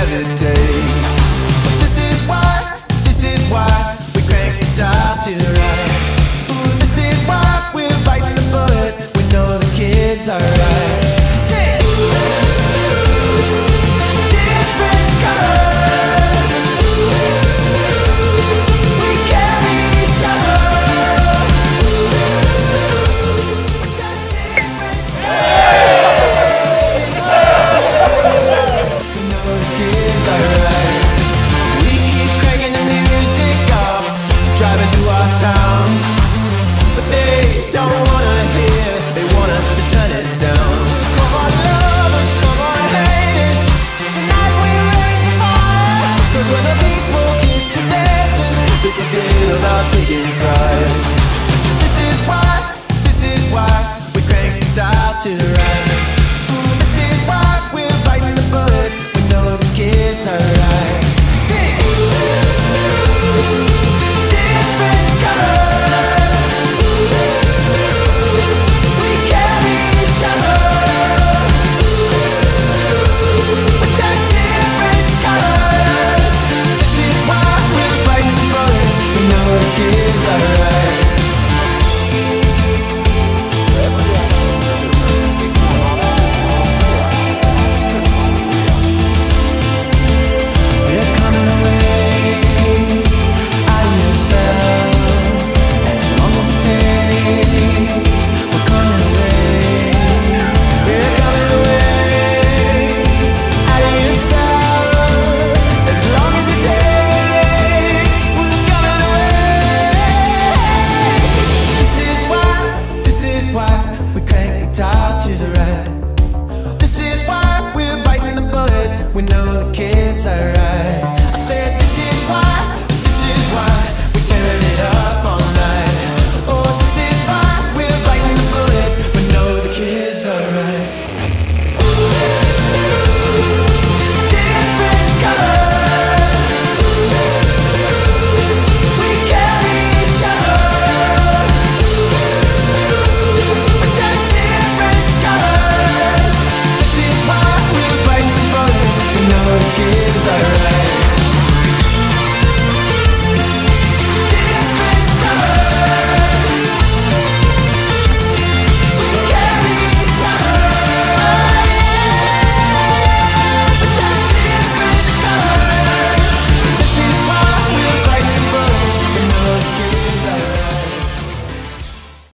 hesitate. the people about taking sides. This is why, this is why We cranked out to the right This is why we're biting the bullet when no kids hurt kids are right. Sir.